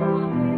Amen.